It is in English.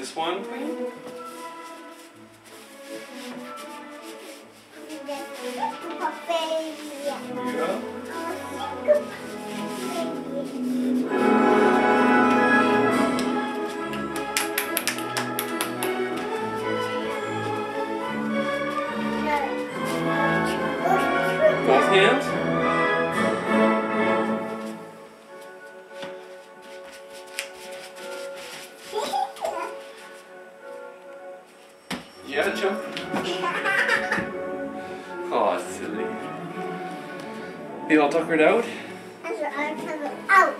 this one. Yeah. Yeah, jump. oh, silly. You all tuckered out? I'm.